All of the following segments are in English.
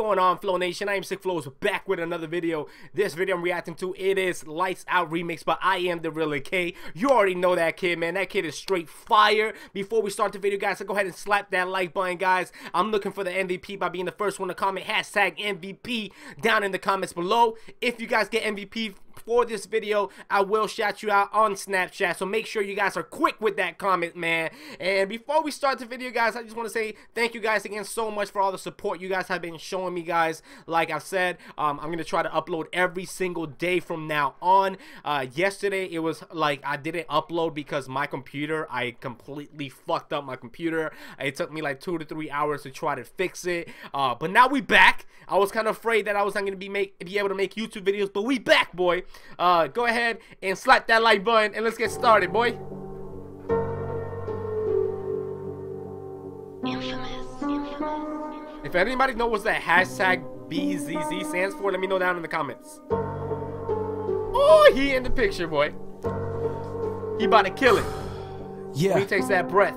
going on, Flow Nation? I am Sickflowz back with another video. This video I'm reacting to, it is Lights Out Remix but I Am The Real K. You already know that kid, man. That kid is straight fire. Before we start the video, guys, so go ahead and slap that like button, guys. I'm looking for the MVP by being the first one to comment hashtag MVP down in the comments below. If you guys get MVP for this video, I will shout you out on Snapchat. So make sure you guys are quick with that comment, man. And before we start the video, guys, I just want to say thank you guys again so much for all the support you guys have been showing me, guys. Like I've said, um, I'm going to try to upload every single day from now on. Uh, yesterday, it was like I didn't upload because my computer, I completely fucked up my computer. It took me like two to three hours to try to fix it. Uh, but now we back. I was kind of afraid that I was not going to be make be able to make YouTube videos, but we back, boy. Uh, go ahead and slap that like button and let's get started, boy. Infamous. Infamous. If anybody knows what that hashtag BZZ stands for, let me know down in the comments. Oh, he in the picture, boy. He about to kill it. Yeah, When he takes that breath.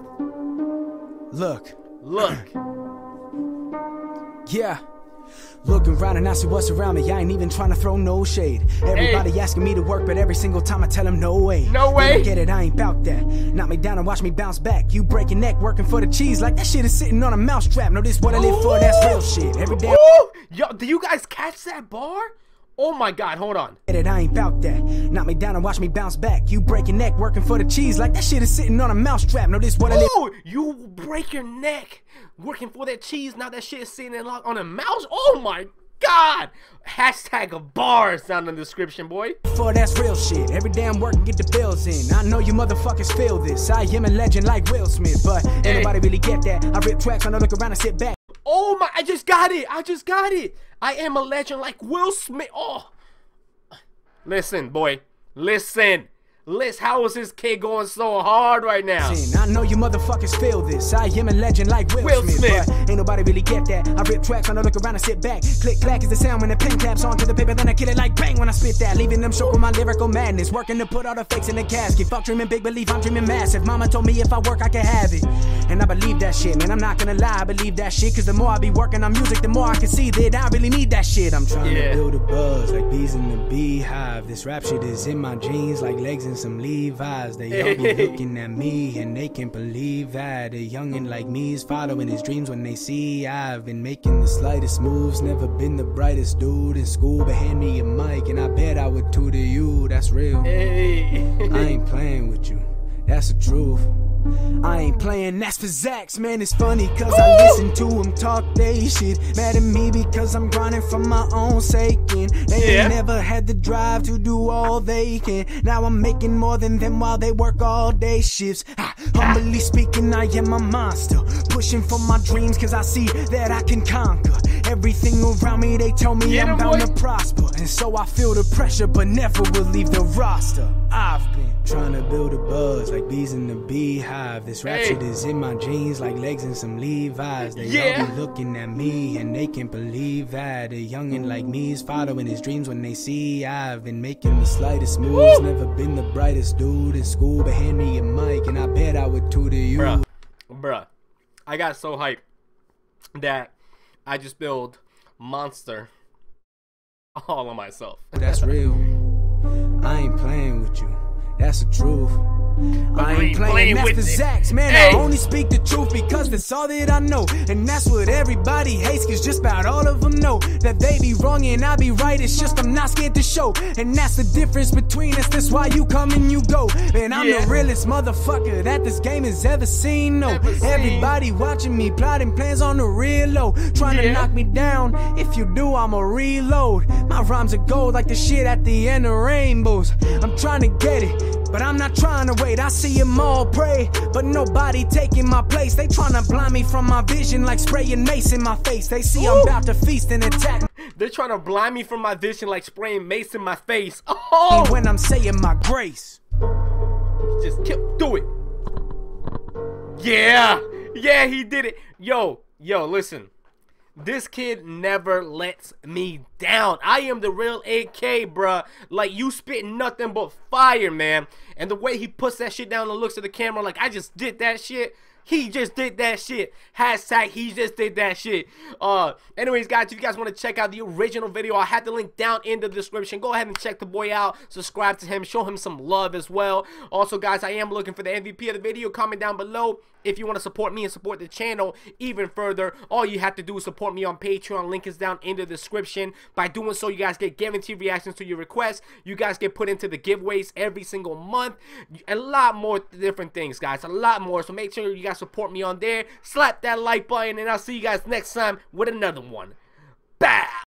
look, Look. yeah. Looking around and I see what's around me. I ain't even trying to throw no shade. Everybody asking me to work, but every single time I tell them no way. No way. get it, I ain't bout that. Knock me down and watch me bounce back. You break your neck working for the cheese like that shit is sitting on a mousetrap. No, this what I live for, that's real shit. Every day Oh, yo, do you guys catch that bar? Oh my god, hold on. I it, I ain't bout that. Knock me down and watch me bounce back. You break your neck working for the cheese like that shit is sitting on a mousetrap. No, this what I Oh, you break your neck working for that cheese. Now that shit is sitting in lock on a mouse. Oh my god. Hashtag of bars down in the description, boy. for that's real shit. Every day I'm working, get the bills in. I know you motherfuckers feel this. I am a legend like Will Smith, but Hey. nobody really get that. I rip tracks, I look around and sit back. Oh my, I just got it. I just got it. I am a legend like Will Smith. Oh. Listen, boy. Listen. Listen, how is this kid going so hard right now? I know you motherfuckers feel this. I am a legend like Will, Will Smith, Smith. but ain't nobody really get that. I rip tracks, I don't look around and sit back. Click clack is the sound when the pen taps onto the paper, then I kill it like bang when I spit that. Leaving them shook with my lyrical madness. Working to put all the fakes in the casket. Fuck dreaming big, believe I'm dreaming massive. Mama told me if I work, I can have it. And I believe that shit, man. I'm not gonna lie, I believe that shit. Cause the more I be working on music, the more I can see that I really need that shit. I'm trying Yeah. to build a buzz like bees in the beehive. This rap shit is in my jeans like legs and some Levi's. They all be looking at me and they can't believe that a youngin' like me is following his dreams when they see I've been making the slightest moves. Never been the brightest dude in school, but hand me a mic and I bet I would tutor you. That's real. Hey. I ain't playing with you. That's the truth. I ain't playing, that's for Zax, man. It's funny cause I listen to him talk they shit. Mad at me because I'm grinding for my own sake. And they Yeah. ain't never had the drive to do all they can. Now I'm making more than them while they work all day shifts. Ah, humbly speaking, I am a monster. Pushing for my dreams cause I see that I can conquer. Everything around me, they tell me Get I'm bound boy. to prosper. And so I feel the pressure, but never will leave the roster. I've been trying to build a buzz like bees in the beehive. This rap Hey. shit is in my jeans like legs and some Levi's. They Yeah. all be looking at me and they can't believe that a youngin' like me is following his dreams when they see I've been making the slightest moves. Woo. Never been the brightest dude in school, but hand me a mic and I bet I would tutor you. Bruh. Bruh. I got so hyped that I just built Monster all on myself. That's real. I ain't playing with you. That's the truth. I ain't playing, that's with the. Zax, man. Hey. I only speak the truth because that's all that I know. And that's what everybody hates, cause just about all of them know that they be wrong and I be right. It's just I'm not scared to show. And that's the difference between us. That's why you come and you go. And I'm Yeah. the realest motherfucker that this game has ever seen. No, Ever seen. everybody watching me, plotting plans on the real low. Trying to knock me down. If you do, I'ma reload. My rhymes are gold like the shit at the end of rainbows. I'm trying to get it. But I'm not trying to wait, I see them all pray. But nobody taking my place. They trying to blind me from my vision like spraying mace in my face. They see I'm about to feast and attack They're trying to blind me from my vision like spraying mace in my face. Oh! when I'm saying my grace. Just kill, do it. Yeah, yeah, he did it. Yo, yo, listen. This kid never lets me down. I am the real AK, bruh. Like, you spit nothing but fire, man. And the way he puts that shit down and looks at the camera like, I just did that shit. He just did that shit. Hashtag he just did that shit. Uh, anyways, guys, if you guys want to check out the original video, I have the link down in the description. Go ahead and check the boy out. Subscribe to him. Show him some love as well. Also, guys, I am looking for the MVP of the video. Comment down below if you want to support me and support the channel even further. All you have to do is support me on Patreon. Link is down in the description. By doing so, you guys get guaranteed reactions to your requests. You guys get put into the giveaways every single month. A lot more different things, guys. A lot more. So make sure you guys support me on there. Slap that like button, and I'll see you guys next time with another one. Bow!